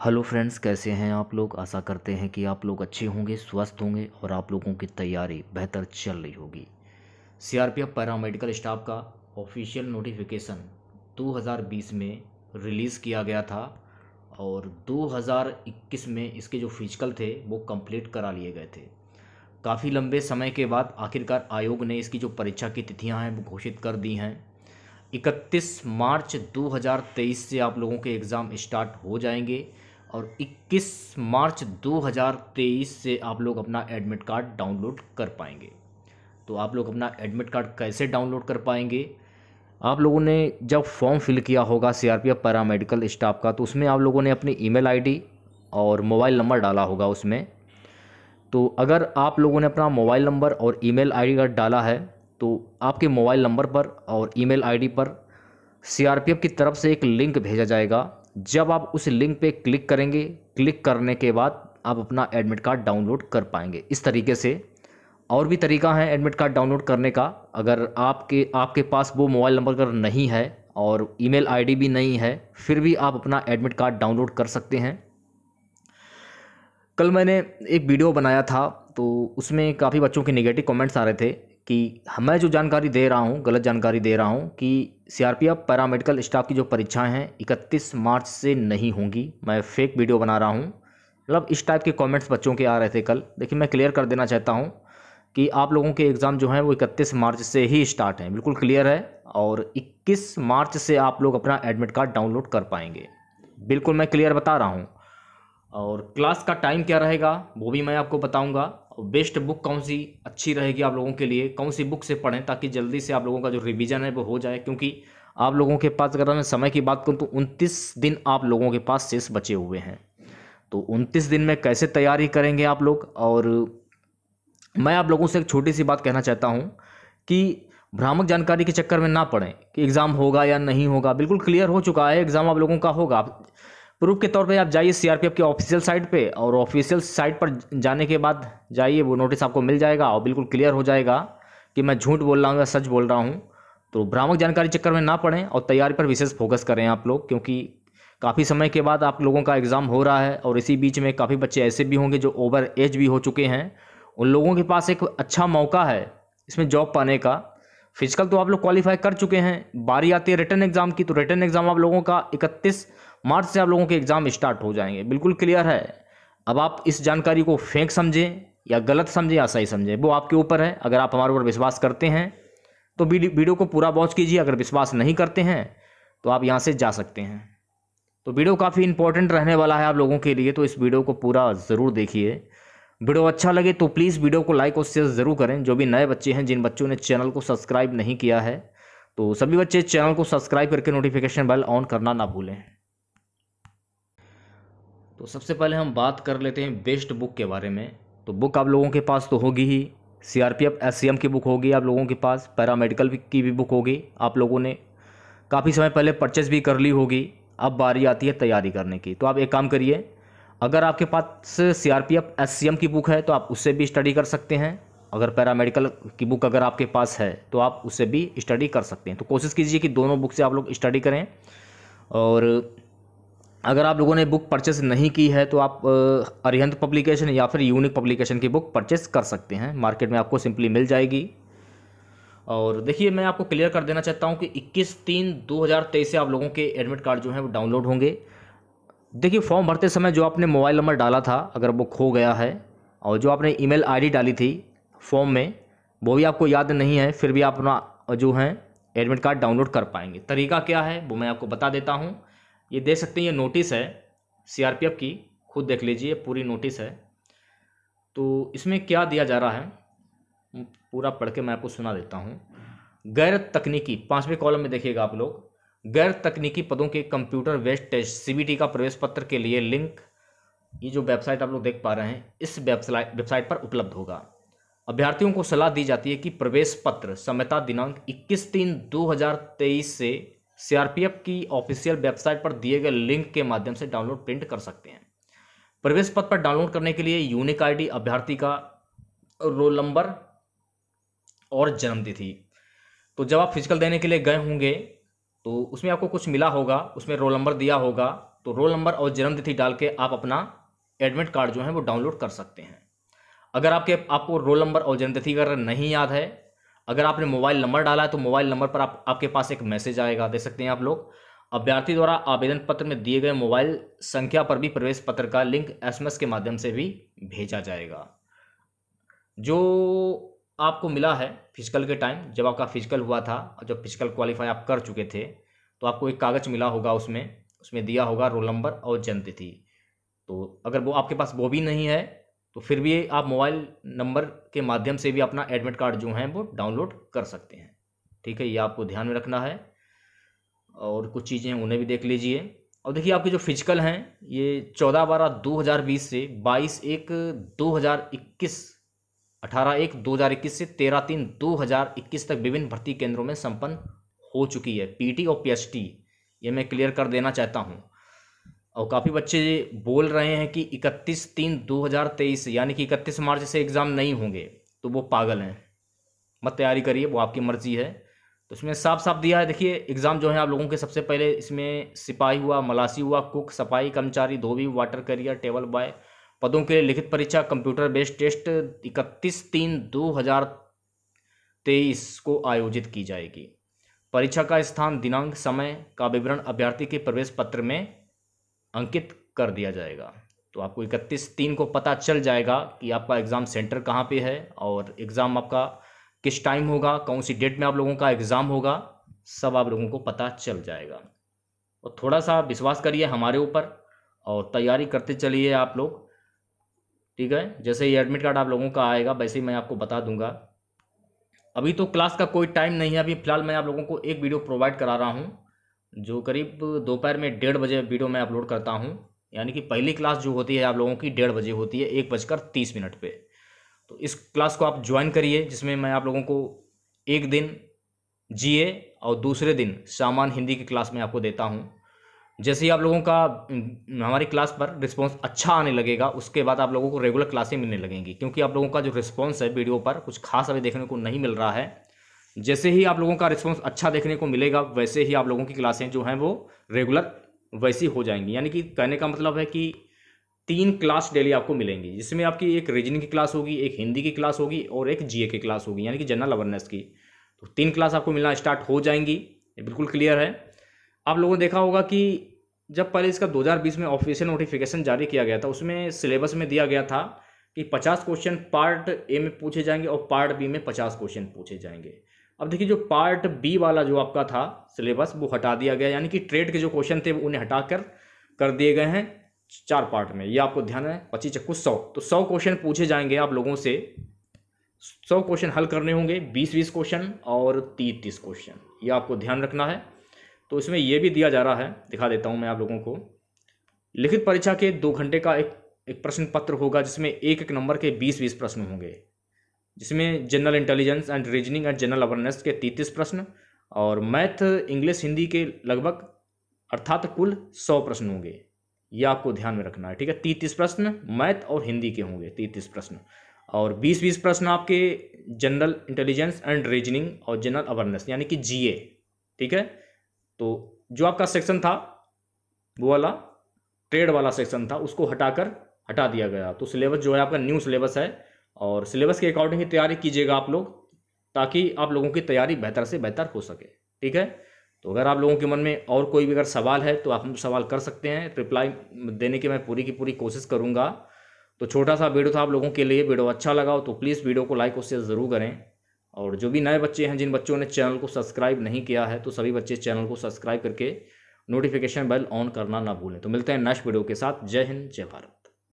Hello friends, कैसे हैं आप लोग? आशा करते हैं कि आप लोग अच्छे होंगे, स्वस्थ होंगे और आप लोगों की तैयारी बेहतर चल रही होगी। सीआरपीएफ पैरामेडिकल स्टाफ का ऑफिशियल नोटिफिकेशन 2020 में रिलीज़ किया गया था और 2021 में इसके जो फ़िज़िकल थे, वो कंप्लीट करा लिए गए थे। काफ़ी लंबे समय के बाद आखिरकार आयोग ने इसकी जो परीक्षा की तिथियाँ हैं, वो घोषित कर दी हैं। 31 मार्च 2023 से आप लोगों के एग्ज़ाम स्टार्ट हो जाएँगे। और 21 मार्च 2023 से आप लोग अपना एडमिट कार्ड डाउनलोड कर पाएँगे। तो आप लोग अपना एडमिट कार्ड कैसे डाउनलोड कर पाएँगे? आप लोगों ने जब फॉर्म फिल किया होगा सीआरपीएफ पैरामेडिकल स्टाफ का तो उसमें आप लोगों ने अपनी ईमेल आईडी और मोबाइल नंबर डाला होगा उसमें। तो अगर आप लोगों ने अपना मोबाइल नंबर और ईमेल आईडी अगर डाला है तो आपके मोबाइल नंबर पर और ईमेल आईडी पर सीआरपीएफ की तरफ़ से एक लिंक भेजा जाएगा। जब आप उस लिंक पे क्लिक करेंगे क्लिक करने के बाद आप अपना एडमिट कार्ड डाउनलोड कर पाएँगे। इस तरीके से और भी तरीका है एडमिट कार्ड डाउनलोड करने का। अगर आपके आपके पास वो मोबाइल नंबर अगर नहीं है और ईमेल आईडी भी नहीं है, फिर भी आप अपना एडमिट कार्ड डाउनलोड कर सकते हैं। कल मैंने एक वीडियो बनाया था तो उसमें काफ़ी बच्चों के नेगेटिव कमेंट्स आ रहे थे। कि मैं जो जानकारी दे रहा हूँ, गलत जानकारी दे रहा हूँ कि सीआरपीएफ पैरामेडिकल स्टाफ की जो परीक्षाएँ हैं 31 मार्च से नहीं होंगी। मैं फेक वीडियो बना रहा हूँ। मतलब इस टाइप के कमेंट्स बच्चों के आ रहे थे कल। देखिए, मैं क्लियर कर देना चाहता हूँ कि आप लोगों के एग्ज़ाम जो हैं, वो इकतीस मार्च से ही स्टार्ट हैं। बिल्कुल क्लियर है और इक्कीस मार्च से आप लोग अपना एडमिट कार्ड डाउनलोड कर पाएँगे। बिल्कुल मैं क्लियर बता रहा हूँ। और क्लास का टाइम क्या रहेगा, वो भी मैं आपको बताऊँगा। बेस्ट बुक कौन सी अच्छी रहेगी आप लोगों के लिए? कौन सी बुक से पढ़ें ताकि जल्दी से आप लोगों का जो रिवीजन है वो हो जाए? क्योंकि आप लोगों के पास अगर मैं समय की बात करूँ तो उनतीस दिन आप लोगों के पास शेष बचे हुए हैं। तो उनतीस दिन में कैसे तैयारी करेंगे आप लोग? और मैं आप लोगों से एक छोटी सी बात कहना चाहता हूँ कि भ्रामक जानकारी के चक्कर में ना पड़ें कि एग्ज़ाम होगा या नहीं होगा। बिल्कुल क्लियर हो चुका है, एग्ज़ाम आप लोगों का होगा। प्रूफ के तौर पे आप जाइए सीआरपीएफ के ऑफिशियल साइट पे और ऑफिशियल साइट पर जाने के बाद जाइए, वो नोटिस आपको मिल जाएगा और बिल्कुल क्लियर हो जाएगा कि मैं झूठ बोल रहा हूँ या सच बोल रहा हूँ। तो भ्रामक जानकारी चक्कर में ना पड़ें और तैयारी पर विशेष फोकस करें आप लोग, क्योंकि काफ़ी समय के बाद आप लोगों का एग्ज़ाम हो रहा है और इसी बीच में काफ़ी बच्चे ऐसे भी होंगे जो ओवर एज भी हो चुके हैं। उन लोगों के पास एक अच्छा मौका है इसमें जॉब पाने का। फ़िज़िकल तो आप लोग क्वालिफाई कर चुके हैं, बारी आती है रिटर्न एग्ज़ाम की तो रिटर्न एग्ज़ाम आप लोगों का इकतीस मार्च से आप लोगों के एग्ज़ाम स्टार्ट हो जाएँगे। बिल्कुल क्लियर है। अब आप इस जानकारी को फेंक समझें या गलत समझें या सही समझें, वो आपके ऊपर है। अगर आप हमारे ऊपर विश्वास करते हैं तो वीडियो को पूरा वॉच कीजिए। अगर विश्वास नहीं करते हैं तो आप यहाँ से जा सकते हैं। तो वीडियो काफ़ी इंपॉर्टेंट रहने वाला है आप लोगों के लिए तो इस वीडियो को पूरा ज़रूर देखिए। वीडियो अच्छा लगे तो प्लीज़ वीडियो को लाइक और शेयर ज़रूर करें। जो भी नए बच्चे हैं, जिन बच्चों ने चैनल को सब्सक्राइब नहीं किया है तो सभी बच्चे चैनल को सब्सक्राइब करके नोटिफिकेशन बेल ऑन करना ना भूलें। तो सबसे पहले हम बात कर लेते हैं बेस्ट बुक के बारे में। तो बुक आप लोगों के पास तो होगी ही। C R P F S C M की बुक होगी आप लोगों के पास। पैरामेडिकल की भी बुक होगी आप लोगों ने। काफ़ी समय पहले परचेज भी कर ली होगी। अब बारी आती है तैयारी करने की। तो आप एक काम करिए, अगर आपके पास C R P F S C M की बुक है तो आप उससे भी स्टडी कर सकते हैं। अगर पैरामेडिकल की बुक अगर आपके पास है तो आप उससे भी स्टडी कर सकते हैं। तो कोशिश कीजिए कि दोनों बुक से आप लोग स्टडी करें। और अगर आप लोगों ने बुक परचेस नहीं की है तो आप अरिहंत पब्लिकेशन या फिर यूनिक पब्लिकेशन की बुक परचेस कर सकते हैं। मार्केट में आपको सिंपली मिल जाएगी। और देखिए, मैं आपको क्लियर कर देना चाहता हूँ कि 21 तीन 2023 से आप लोगों के एडमिट कार्ड जो हैं वो डाउनलोड होंगे। देखिए, फॉर्म भरते समय जो आपने मोबाइल नंबर डाला था, अगर वो खो गया है, और जो आपने ईमेल आईडी डाली थी फॉर्म में, वो भी आपको याद नहीं है, फिर भी आप अपना जो है, एडमिट कार्ड डाउनलोड कर पाएँगे। तरीका क्या है, वो मैं आपको बता देता हूँ। ये देख सकते हैं, ये नोटिस है सीआरपीएफ की, खुद देख लीजिए, पूरी नोटिस है। तो इसमें क्या दिया जा रहा है? पूरा पढ़ के मैं आपको सुना देता हूँ। गैर तकनीकी, पाँचवें कॉलम में देखिएगा आप लोग। गैर तकनीकी पदों के कंप्यूटर वेस्ट टेस्ट सीबीटी का प्रवेश पत्र के लिए लिंक ये जो वेबसाइट आप लोग देख पा रहे हैं, इस वेबसाइट वेबसाइट पर उपलब्ध होगा। अभ्यर्थियों को सलाह दी जाती है कि प्रवेश पत्र समयता दिनांक 21 तीन 2023 से सीआरपीएफ की ऑफिशियल वेबसाइट पर दिए गए लिंक के माध्यम से डाउनलोड प्रिंट कर सकते हैं। प्रवेश पत्र पर डाउनलोड करने के लिए यूनिक आईडी अभ्यर्थी का रोल नंबर और जन्मतिथि। तो जब आप फ़िज़िकल देने के लिए गए होंगे तो उसमें आपको कुछ मिला होगा, उसमें रोल नंबर दिया होगा तो रोल नंबर और जन्मतिथि डाल के आप अपना एडमिट कार्ड जो है वो डाउनलोड कर सकते हैं। अगर आपके, आपको रोल नंबर और जन्मतिथि अगर नहीं याद है अगर आपने मोबाइल नंबर डाला है तो मोबाइल नंबर पर आप, आपके पास एक मैसेज आएगा दे सकते हैं आप लोग। अभ्यर्थी द्वारा आवेदन पत्र में दिए गए मोबाइल संख्या पर भी प्रवेश पत्र का लिंक एसएमएस के माध्यम से भी भेजा जाएगा। जो आपको मिला है फ़िज़िकल के टाइम, जब आपका फ़िज़िकल हुआ था, जब फ़िज़िकल क्वालिफाई आप कर चुके थे तो आपको एक कागज़ मिला होगा उसमें उसमें दिया होगा रोल नंबर और जन्म तिथि तो अगर वो आपके पास वो भी नहीं है तो फिर भी आप मोबाइल नंबर के माध्यम से भी अपना एडमिट कार्ड जो है वो डाउनलोड कर सकते हैं। ठीक है, ये आपको ध्यान में रखना है और कुछ चीज़ें उन्हें भी देख लीजिए। और देखिए, आपके जो फ़िज़िकल हैं, ये चौदह बारह दो हज़ार बीस से बाईस एक दो हज़ार इक्कीस, अठारह एक दो हज़ार इक्कीस से तेरह तीन दो हज़ार इक्कीस तक विभिन्न भर्ती केंद्रों में संपन्न हो चुकी है। पीटी और पीएचटी ये मैं क्लियर कर देना चाहता हूँ। और काफ़ी बच्चे बोल रहे हैं कि इकतीस तीन दो हज़ार तेईस, यानी कि इकतीस मार्च से एग्ज़ाम नहीं होंगे तो वो पागल हैं। मत तैयारी करिए, वो आपकी मर्ज़ी है। तो इसमें साफ़ साफ़ दिया है, देखिए, एग्ज़ाम जो है आप लोगों के, सबसे पहले इसमें सिपाही हुआ, मलासी हुआ, कुक, सफ़ाई, कर्मचारी, धोबी, वाटर करियर, टेबल बॉय, पदों के लिए लिखित परीक्षा, कंप्यूटर बेस्ड टेस्ट, इकतीस तीन दो हज़ार तेईस को आयोजित की जाएगी। परीक्षा का स्थान, दिनांक, समय का विवरण अभ्यर्थी के प्रवेश पत्र में अंकित कर दिया जाएगा। तो आपको इकतीस तीन को पता चल जाएगा कि आपका एग्ज़ाम सेंटर कहाँ पे है और एग्ज़ाम आपका किस टाइम होगा, कौन सी डेट में आप लोगों का एग्ज़ाम होगा, सब आप लोगों को पता चल जाएगा। और थोड़ा सा विश्वास करिए हमारे ऊपर और तैयारी करते चलिए आप लोग। ठीक है? जैसे ही एडमिट कार्ड आप लोगों का आएगा, वैसे ही मैं आपको बता दूँगा। अभी तो क्लास का कोई टाइम नहीं है, अभी फ़िलहाल मैं आप लोगों को एक वीडियो प्रोवाइड करा रहा हूँ। जो करीब दोपहर में डेढ़ बजे वीडियो मैं अपलोड करता हूँ, यानी कि पहली क्लास जो होती है आप लोगों की डेढ़ बजे होती है, एक बजकर तीस मिनट पे। तो इस क्लास को आप ज्वाइन करिए, जिसमें मैं आप लोगों को एक दिन जीए और दूसरे दिन सामान्य हिंदी की क्लास में आपको देता हूँ। जैसे ही आप लोगों का हमारी क्लास पर रिस्पॉन्स अच्छा आने लगेगा, उसके बाद आप लोगों को रेगुलर क्लासें मिलने लगेंगी, क्योंकि आप लोगों का जो रिस्पॉन्स है वीडियो पर, कुछ खास अभी देखने को नहीं मिल रहा है। जैसे ही आप लोगों का रिस्पॉन्स अच्छा देखने को मिलेगा, वैसे ही आप लोगों की क्लासें जो हैं वो रेगुलर वैसी हो जाएँगी। यानी कि कहने का मतलब है कि तीन क्लास डेली आपको मिलेंगी, जिसमें आपकी एक रीजनिंग की क्लास होगी, एक हिंदी की क्लास होगी और एक जीए की क्लास होगी, यानी कि जनरल अवेयरनेस की। तो तीन क्लास आपको मिलना स्टार्ट हो जाएँगी, ये बिल्कुल क्लियर है। आप लोगों ने देखा होगा कि जब पहले इसका 2020 में ऑफिशियल नोटिफिकेशन जारी किया गया था, उसमें सिलेबस में दिया गया था कि 50 क्वेश्चन पार्ट ए में पूछे जाएँगे और पार्ट बी में 50 क्वेश्चन पूछे जाएँगे। अब देखिए जो पार्ट बी वाला जो आपका था सिलेबस वो हटा दिया गया। यानी कि ट्रेड के जो क्वेश्चन थे उन्हें हटा कर कर दिए गए हैं चार पार्ट में। ये आपको ध्यान है, पच्चीस चक्कू सौ। तो सौ क्वेश्चन पूछे जाएँगे आप लोगों से। सौ क्वेश्चन हल करने होंगे, बीस बीस क्वेश्चन और तीस तीस क्वेश्चन ये आपको ध्यान रखना है। तो इसमें यह भी दिया जा रहा है, दिखा देता हूँ मैं आप लोगों को। लिखित परीक्षा के दो घंटे का एक एक प्रश्न पत्र होगा, जिसमें एक एक नंबर के बीस बीस प्रश्न होंगे। जिसमें general intelligence and reasoning and general awareness के तैतीस प्रश्न और मैथ इंग्लिश हिंदी के लगभग अर्थात कुल सौ प्रश्न होंगे। ये आपको ध्यान में रखना है, ठीक है? तीतीस प्रश्न मैथ और हिंदी के होंगे, तीतीस प्रश्न। और बीस बीस प्रश्न आपके जनरल इंटेलिजेंस एंड रीजनिंग और जनरल अवेयरनेस यानी कि जीए ठीक है? तो जो आपका सेक्शन था, वो वाला ट्रेड वाला सेक्शन था, उसको हटाकर हटा दिया गया। तो सिलेबस जो है, आपका न्यू सिलेबस है और सिलेबस के अकॉर्डिंग ही तैयारी कीजिएगा आप लोग, ताकि आप लोगों की तैयारी बेहतर से बेहतर हो सके। ठीक है? तो अगर आप लोगों के मन में और कोई भी अगर सवाल है तो आप हम सवाल कर सकते हैं। रिप्लाई देने की मैं पूरी की पूरी कोशिश करूँगा। तो छोटा सा वीडियो था आप लोगों के लिए, वीडियो अच्छा लगा हो तो प्लीज़ वीडियो को लाइक और शेयर ज़रूर करें। और जो भी नए बच्चे हैं, जिन बच्चों ने चैनल को सब्सक्राइब नहीं किया है तो सभी बच्चे चैनल को सब्सक्राइब करके नोटिफिकेशन बेल ऑन करना ना भूलें। तो मिलते हैं नेक्स्ट वीडियो के साथ। जय हिंद, जय भारत।